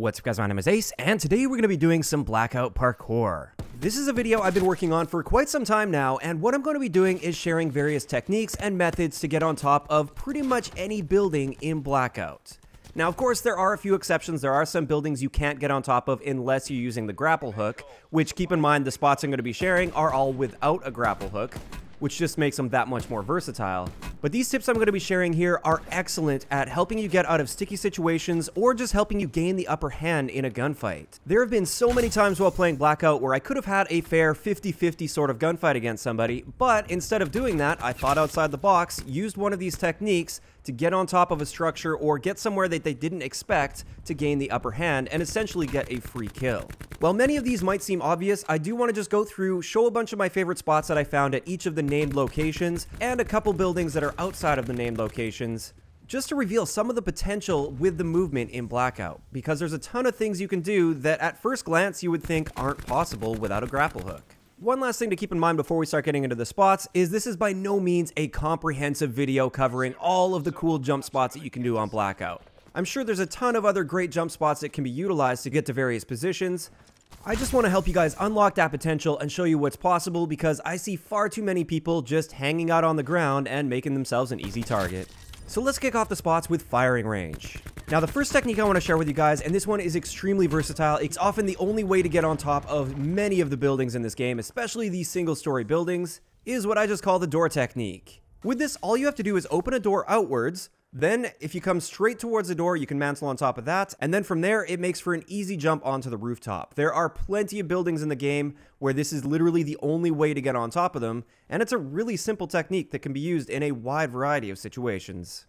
What's up guys, my name is Ace, and today we're going to be doing some Blackout Parkour. This is a video I've been working on for quite some time now, and what I'm going to be doing is sharing various techniques and methods to get on top of pretty much any building in Blackout. Now, of course, there are a few exceptions. There are some buildings you can't get on top of unless you're using the grapple hook, which keep in mind the spots I'm going to be sharing are all without a grapple hook, which just makes them that much more versatile. But these tips I'm going to be sharing here are excellent at helping you get out of sticky situations or just helping you gain the upper hand in a gunfight. There have been so many times while playing Blackout where I could have had a fair 50-50 sort of gunfight against somebody, but instead of doing that, I thought outside the box, used one of these techniques to get on top of a structure or get somewhere that they didn't expect to gain the upper hand and essentially get a free kill. While many of these might seem obvious, I do want to just go through, show a bunch of my favorite spots that I found at each of the named locations, and a couple buildings that are outside of the named locations, just to reveal some of the potential with the movement in Blackout, because there's a ton of things you can do that at first glance you would think aren't possible without a grapple hook. One last thing to keep in mind before we start getting into the spots is this is by no means a comprehensive video covering all of the cool jump spots that you can do on Blackout. I'm sure there's a ton of other great jump spots that can be utilized to get to various positions. I just want to help you guys unlock that potential and show you what's possible because I see far too many people just hanging out on the ground and making themselves an easy target. So let's kick off the spots with firing range. Now the first technique I want to share with you guys, and this one is extremely versatile, it's often the only way to get on top of many of the buildings in this game, especially these single story buildings, is what I just call the door technique. With this, all you have to do is open a door outwards, then if you come straight towards the door, you can mantle on top of that, and then from there, it makes for an easy jump onto the rooftop. There are plenty of buildings in the game where this is literally the only way to get on top of them, and it's a really simple technique that can be used in a wide variety of situations.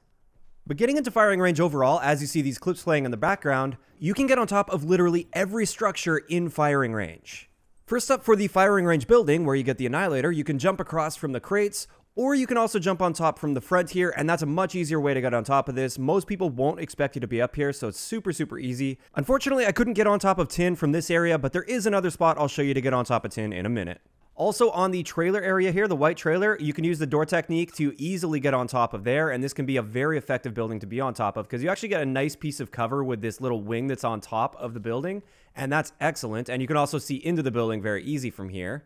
But getting into firing range overall, as you see these clips playing in the background, you can get on top of literally every structure in firing range. First up for the firing range building, where you get the Annihilator, you can jump across from the crates, or you can also jump on top from the front here, and that's a much easier way to get on top of this. Most people won't expect you to be up here, so it's super, super easy. Unfortunately, I couldn't get on top of Tin from this area, but there is another spot I'll show you to get on top of Tin in a minute. Also on the trailer area here, the white trailer, you can use the door technique to easily get on top of there, and this can be a very effective building to be on top of because you actually get a nice piece of cover with this little wing that's on top of the building, and that's excellent, and you can also see into the building very easy from here.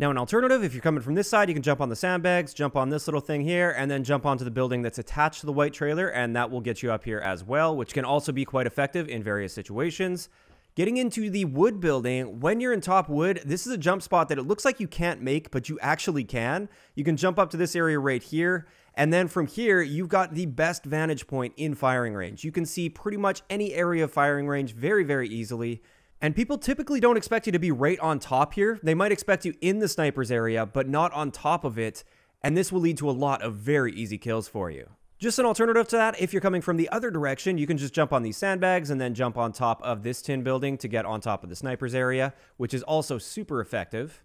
Now, an alternative, if you're coming from this side, you can jump on the sandbags, jump on this little thing here, and then jump onto the building that's attached to the white trailer, and that will get you up here as well, which can also be quite effective in various situations. Getting into the wood building, when you're in top wood, this is a jump spot that it looks like you can't make, but you actually can. You can jump up to this area right here, and then from here, you've got the best vantage point in firing range. You can see pretty much any area of firing range very, very easily. And people typically don't expect you to be right on top here. They might expect you in the sniper's area, but not on top of it. And this will lead to a lot of very easy kills for you. Just an alternative to that, if you're coming from the other direction, you can just jump on these sandbags and then jump on top of this tin building to get on top of the sniper's area, which is also super effective.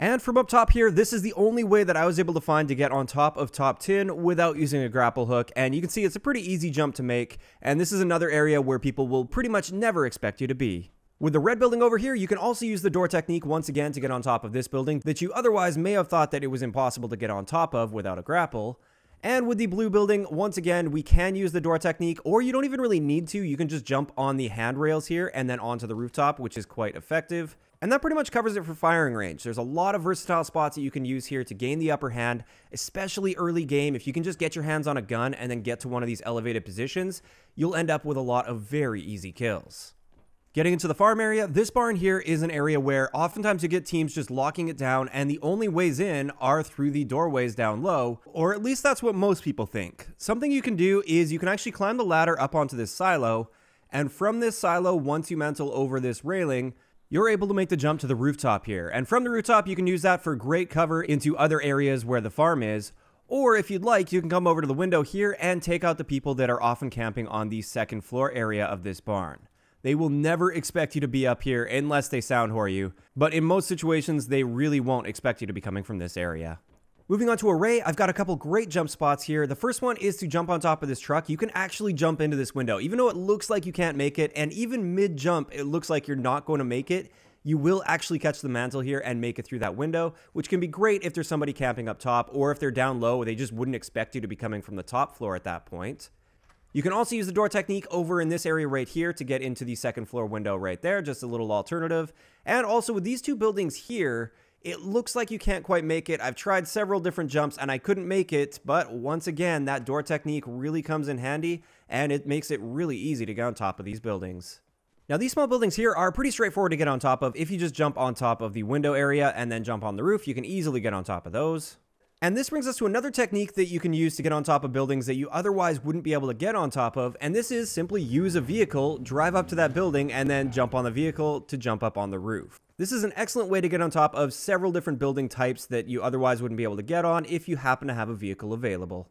And from up top here, this is the only way that I was able to find to get on top of top tin without using a grapple hook. And you can see it's a pretty easy jump to make. And this is another area where people will pretty much never expect you to be. With the red building over here, you can also use the door technique once again to get on top of this building that you otherwise may have thought that it was impossible to get on top of without a grapple. And with the blue building, once again, we can use the door technique, or you don't even really need to. You can just jump on the handrails here and then onto the rooftop, which is quite effective. And that pretty much covers it for firing range. There's a lot of versatile spots that you can use here to gain the upper hand, especially early game. If you can just get your hands on a gun and then get to one of these elevated positions, you'll end up with a lot of very easy kills. Getting into the farm area, this barn here is an area where oftentimes you get teams just locking it down and the only ways in are through the doorways down low, or at least that's what most people think. Something you can do is you can actually climb the ladder up onto this silo, and from this silo, once you mantle over this railing, you're able to make the jump to the rooftop here. And from the rooftop, you can use that for great cover into other areas where the farm is, or if you'd like, you can come over to the window here and take out the people that are often camping on the second floor area of this barn. They will never expect you to be up here unless they sound whore you, but in most situations, they really won't expect you to be coming from this area. Moving on to array, I've got a couple great jump spots here. The first one is to jump on top of this truck. You can actually jump into this window. Even though it looks like you can't make it, and even mid-jump, it looks like you're not going to make it, you will actually catch the mantle here and make it through that window, which can be great if there's somebody camping up top, or if they're down low, they just wouldn't expect you to be coming from the top floor at that point. You can also use the door technique over in this area right here to get into the second floor window right there, just a little alternative. And also with these two buildings here, it looks like you can't quite make it. I've tried several different jumps and I couldn't make it, but once again, that door technique really comes in handy and it makes it really easy to get on top of these buildings. Now these small buildings here are pretty straightforward to get on top of. If you just jump on top of the window area and then jump on the roof, you can easily get on top of those. And this brings us to another technique that you can use to get on top of buildings that you otherwise wouldn't be able to get on top of, and this is simply use a vehicle, drive up to that building, and then jump on the vehicle to jump up on the roof. This is an excellent way to get on top of several different building types that you otherwise wouldn't be able to get on if you happen to have a vehicle available.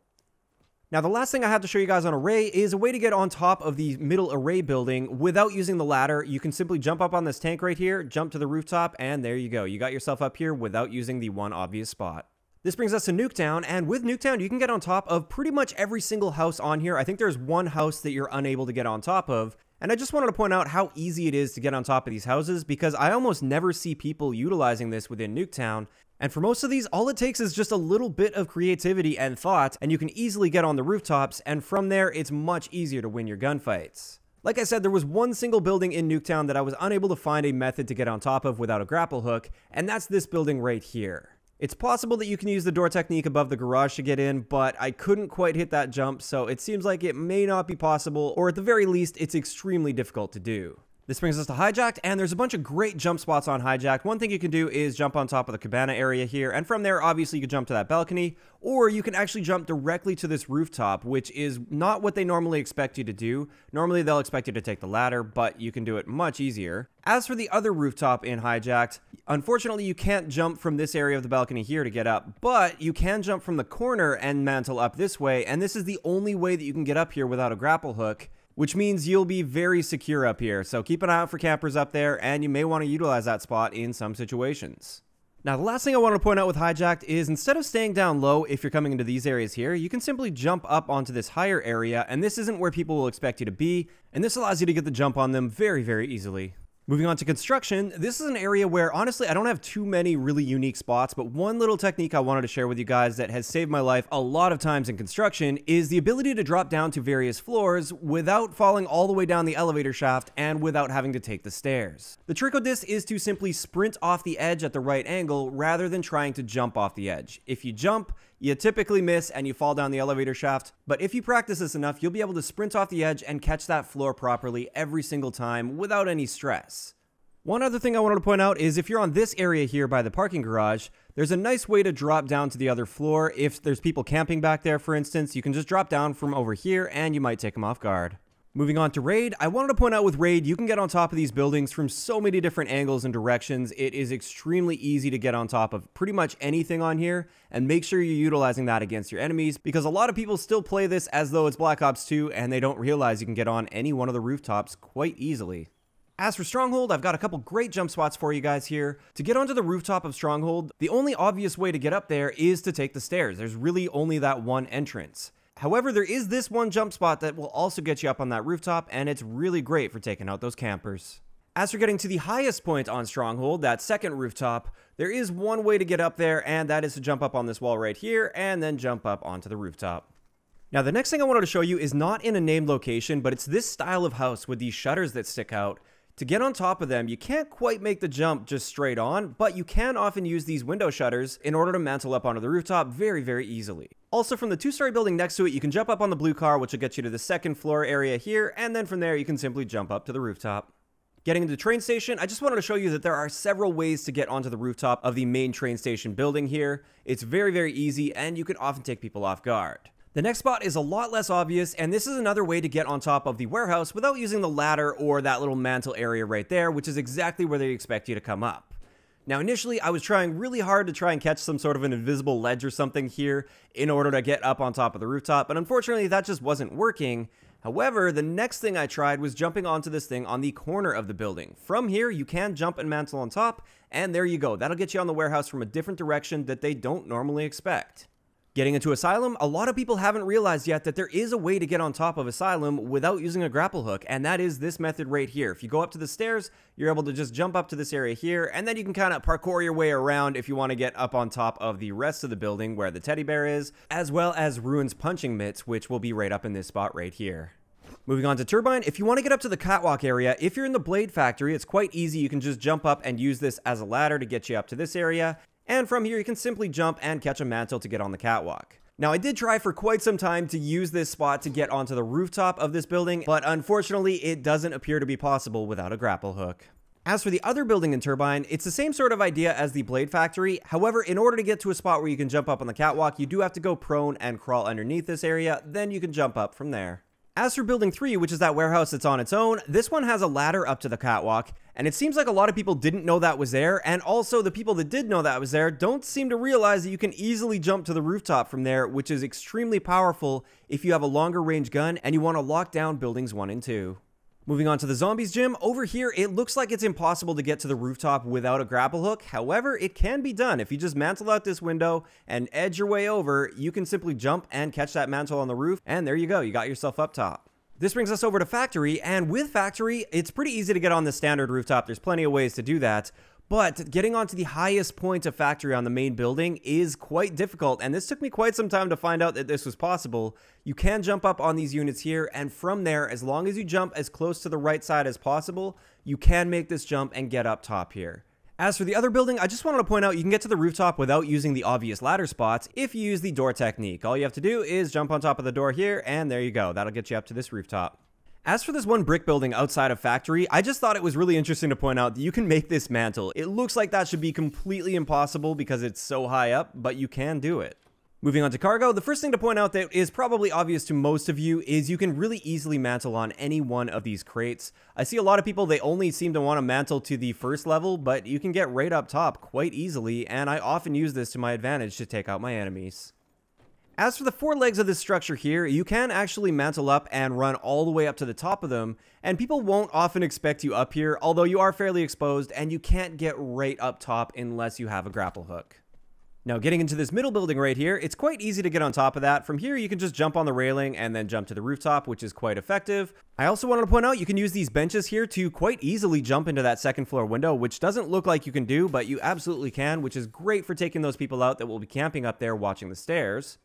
Now the last thing I have to show you guys on Array is a way to get on top of the middle Array building without using the ladder. You can simply jump up on this tank right here, jump to the rooftop, and there you go. You got yourself up here without using the one obvious spot. This brings us to Nuketown, and with Nuketown, you can get on top of pretty much every single house on here. I think there's one house that you're unable to get on top of, and I just wanted to point out how easy it is to get on top of these houses because I almost never see people utilizing this within Nuketown. And for most of these, all it takes is just a little bit of creativity and thought, and you can easily get on the rooftops, and from there, it's much easier to win your gunfights. Like I said, there was one single building in Nuketown that I was unable to find a method to get on top of without a grapple hook, and that's this building right here. It's possible that you can use the door technique above the garage to get in, but I couldn't quite hit that jump, so it seems like it may not be possible, or at the very least, it's extremely difficult to do. This brings us to Hijacked, and there's a bunch of great jump spots on Hijacked. One thing you can do is jump on top of the cabana area here, and from there, obviously, you can jump to that balcony, or you can actually jump directly to this rooftop, which is not what they normally expect you to do. Normally, they'll expect you to take the ladder, but you can do it much easier. As for the other rooftop in Hijacked, unfortunately, you can't jump from this area of the balcony here to get up, but you can jump from the corner and mantle up this way, and this is the only way that you can get up here without a grapple hook which means you'll be very secure up here. So keep an eye out for campers up there, and you may want to utilize that spot in some situations. Now, the last thing I want to point out with Hijacked is instead of staying down low if you're coming into these areas here, you can simply jump up onto this higher area, and this isn't where people will expect you to be, and this allows you to get the jump on them very, very easily. Moving on to construction, this is an area where honestly I don't have too many really unique spots, but one little technique I wanted to share with you guys that has saved my life a lot of times in construction is the ability to drop down to various floors without falling all the way down the elevator shaft and without having to take the stairs. The trick with this is to simply sprint off the edge at the right angle rather than trying to jump off the edge. If you jump, you typically miss and you fall down the elevator shaft, but if you practice this enough, you'll be able to sprint off the edge and catch that floor properly every single time without any stress. One other thing I wanted to point out is if you're on this area here by the parking garage, there's a nice way to drop down to the other floor. If there's people camping back there, for instance, you can just drop down from over here and you might take them off guard. Moving on to Raid, I wanted to point out with Raid, you can get on top of these buildings from so many different angles and directions. It is extremely easy to get on top of pretty much anything on here, and make sure you're utilizing that against your enemies, because a lot of people still play this as though it's Black Ops 2, and they don't realize you can get on any one of the rooftops quite easily. As for Stronghold, I've got a couple great jump spots for you guys here. To get onto the rooftop of Stronghold, the only obvious way to get up there is to take the stairs. There's really only that one entrance. However, there is this one jump spot that will also get you up on that rooftop, and it's really great for taking out those campers. As for getting to the highest point on Stronghold, that second rooftop, there is one way to get up there, and that is to jump up on this wall right here, and then jump up onto the rooftop. Now, the next thing I wanted to show you is not in a named location, but it's this style of house with these shutters that stick out, to get on top of them, you can't quite make the jump just straight on, but you can often use these window shutters in order to mantle up onto the rooftop very, very easily. Also, from the two-story building next to it, you can jump up on the blue car, which will get you to the second floor area here, and then from there, you can simply jump up to the rooftop. Getting into the train station, I just wanted to show you that there are several ways to get onto the rooftop of the main train station building here. It's very, very easy, and you can often take people off guard. The next spot is a lot less obvious, and this is another way to get on top of the warehouse without using the ladder or that little mantle area right there, which is exactly where they expect you to come up. Now, initially, I was trying really hard to try and catch some sort of an invisible ledge or something here in order to get up on top of the rooftop, but unfortunately, that just wasn't working. However, the next thing I tried was jumping onto this thing on the corner of the building. From here, you can jump and mantle on top, and there you go. That'll get you on the warehouse from a different direction that they don't normally expect. Getting into Asylum, a lot of people haven't realized yet that there is a way to get on top of Asylum without using a grapple hook, and that is this method right here. If you go up to the stairs, you're able to just jump up to this area here, and then you can kind of parkour your way around if you want to get up on top of the rest of the building where the teddy bear is, as well as Ruin's punching mitts, which will be right up in this spot right here. Moving on to Turbine, if you want to get up to the catwalk area, if you're in the Blade Factory, it's quite easy. You can just jump up and use this as a ladder to get you up to this area. And from here, you can simply jump and catch a mantle to get on the catwalk. Now, I did try for quite some time to use this spot to get onto the rooftop of this building, but unfortunately, it doesn't appear to be possible without a grapple hook. As for the other building in Turbine, it's the same sort of idea as the Blade Factory. However, in order to get to a spot where you can jump up on the catwalk, you do have to go prone and crawl underneath this area, then you can jump up from there. As for Building 3, which is that warehouse that's on its own, this one has a ladder up to the catwalk, and it seems like a lot of people didn't know that was there, and also the people that did know that was there don't seem to realize that you can easily jump to the rooftop from there, which is extremely powerful if you have a longer range gun and you want to lock down buildings 1 and 2. Moving on to the zombies gym, over here it looks like it's impossible to get to the rooftop without a grapple hook. However, it can be done. If you just mantle out this window and edge your way over, you can simply jump and catch that mantle on the roof, and there you go, you got yourself up top. This brings us over to Factory, and with Factory, it's pretty easy to get on the standard rooftop. There's plenty of ways to do that, but getting onto the highest point of factory on the main building is quite difficult, and this took me quite some time to find out that this was possible. You can jump up on these units here, and from there, as long as you jump as close to the right side as possible, you can make this jump and get up top here. As for the other building, I just wanted to point out you can get to the rooftop without using the obvious ladder spots if you use the door technique. All you have to do is jump on top of the door here, and there you go. That'll get you up to this rooftop. As for this one brick building outside of factory, I just thought it was really interesting to point out that you can make this mantle. It looks like that should be completely impossible because it's so high up, but you can do it. Moving on to cargo, the first thing to point out that is probably obvious to most of you is you can really easily mantle on any one of these crates. I see a lot of people, they only seem to want to mantle to the first level, but you can get right up top quite easily, and I often use this to my advantage to take out my enemies. As for the four legs of this structure here, you can actually mantle up and run all the way up to the top of them, and people won't often expect you up here, although you are fairly exposed, and you can't get right up top unless you have a grapple hook. Now getting into this middle building right here, it's quite easy to get on top of that. From here, you can just jump on the railing and then jump to the rooftop, which is quite effective. I also wanted to point out you can use these benches here to quite easily jump into that second floor window, which doesn't look like you can do, but you absolutely can, which is great for taking those people out that will be camping up there watching the stairs.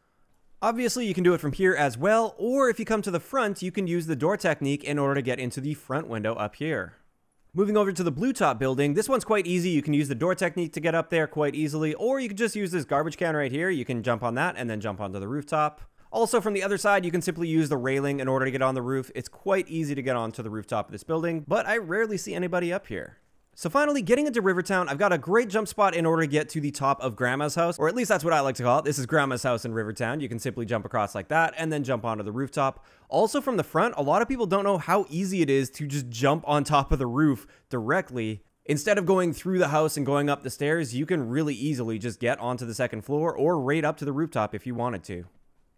Obviously, you can do it from here as well, or if you come to the front, you can use the door technique in order to get into the front window up here. Moving over to the blue top building, this one's quite easy. You can use the door technique to get up there quite easily, or you can just use this garbage can right here. You can jump on that and then jump onto the rooftop. Also, from the other side, you can simply use the railing in order to get on the roof. It's quite easy to get onto the rooftop of this building, but I rarely see anybody up here. So finally, getting into Rivertown, I've got a great jump spot in order to get to the top of Grandma's house, or at least that's what I like to call it. This is Grandma's house in Rivertown. You can simply jump across like that and then jump onto the rooftop. Also from the front, a lot of people don't know how easy it is to just jump on top of the roof directly. Instead of going through the house and going up the stairs, you can really easily just get onto the second floor or right up to the rooftop if you wanted to.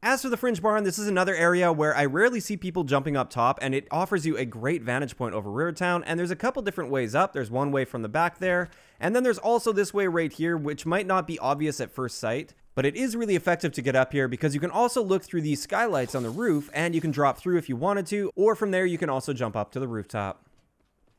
As for the Fringe Barn, this is another area where I rarely see people jumping up top, and it offers you a great vantage point over Rivertown, and there's a couple different ways up. There's one way from the back there, and then there's also this way right here, which might not be obvious at first sight, but it is really effective to get up here because you can also look through these skylights on the roof, and you can drop through if you wanted to, or from there you can also jump up to the rooftop.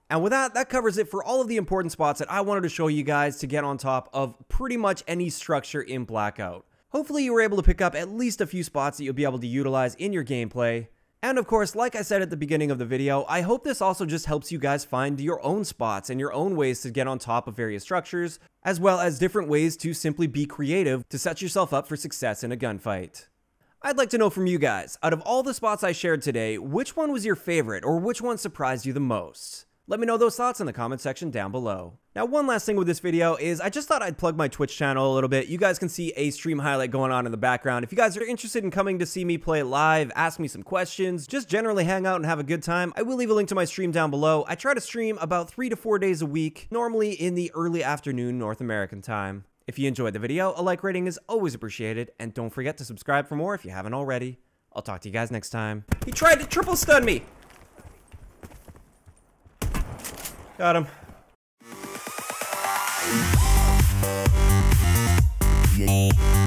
And with that, that covers it for all of the important spots that I wanted to show you guys to get on top of pretty much any structure in Blackout. Hopefully you were able to pick up at least a few spots that you'll be able to utilize in your gameplay. And of course, like I said at the beginning of the video, I hope this also just helps you guys find your own spots and your own ways to get on top of various structures, as well as different ways to simply be creative to set yourself up for success in a gunfight. I'd like to know from you guys, out of all the spots I shared today, which one was your favorite or which one surprised you the most? Let me know those thoughts in the comment section down below. Now, one last thing with this video is I just thought I'd plug my Twitch channel a little bit. You guys can see a stream highlight going on in the background. If you guys are interested in coming to see me play live, ask me some questions, just generally hang out and have a good time, I will leave a link to my stream down below. I try to stream about three to four days a week, normally in the early afternoon North American time. If you enjoyed the video, a like rating is always appreciated, and don't forget to subscribe for more if you haven't already. I'll talk to you guys next time. He tried to triple stun me! Got him. Yeah.